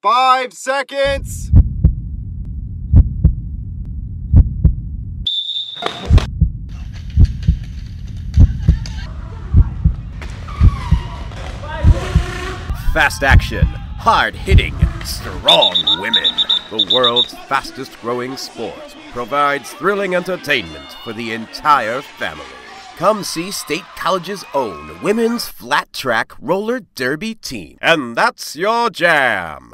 Five seconds. Fast action, hard hitting, strong women. The world's fastest growing sport provides thrilling entertainment for the entire family. Come see State College's own women's flat track roller derby team. And that's your jam.